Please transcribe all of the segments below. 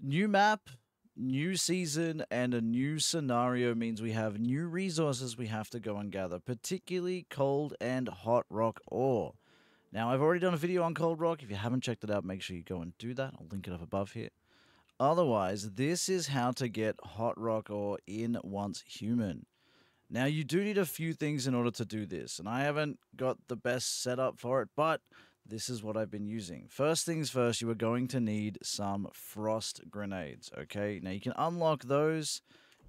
New map, new season, and a new scenario means we have new resources we have to go and gather, particularly cold and hot rock ore. Now, I've already done a video on cold rock. If you haven't checked it out, make sure you go and do that. I'll link it up above here. Otherwise, this is how to get hot rock ore in once human. Now, you do need a few things in order to do this, and I haven't got the best setup for it, but this is what I've been using. First things first, you are going to need some frost grenades, okay? Now, you can unlock those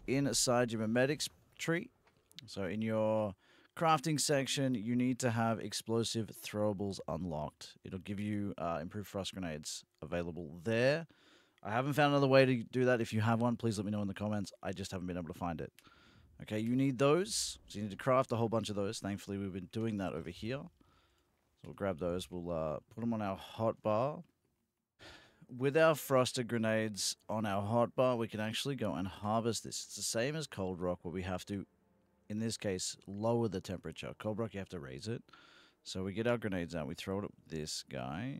inside your memetics tree. So, in your crafting section, you need to have explosive throwables unlocked. It'll give you uh, improved frost grenades available there. I haven't found another way to do that. If you have one, please let me know in the comments. I just haven't been able to find it. Okay, you need those. So you need to craft a whole bunch of those. Thankfully, we've been doing that over here. So we'll grab those. We'll uh, put them on our hot bar. With our frosted grenades on our hot bar, we can actually go and harvest this. It's the same as cold rock, where we have to, in this case, lower the temperature. Cold rock, you have to raise it. So we get our grenades out. We throw it at this guy.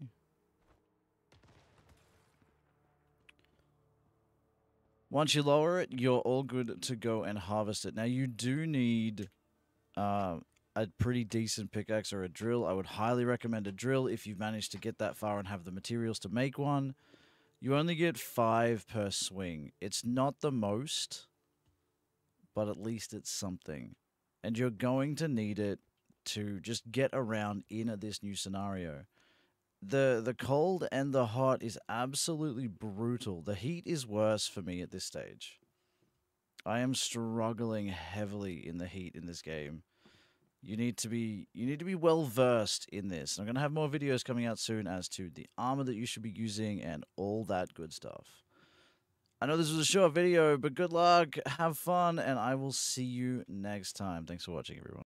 Once you lower it, you're all good to go and harvest it. Now, you do need uh, a pretty decent pickaxe or a drill. I would highly recommend a drill if you've managed to get that far and have the materials to make one. You only get five per swing. It's not the most, but at least it's something. And you're going to need it to just get around in this new scenario the the cold and the hot is absolutely brutal. The heat is worse for me at this stage. I am struggling heavily in the heat in this game. You need to be you need to be well versed in this. I'm going to have more videos coming out soon as to the armor that you should be using and all that good stuff. I know this was a short video, but good luck, have fun, and I will see you next time. Thanks for watching, everyone.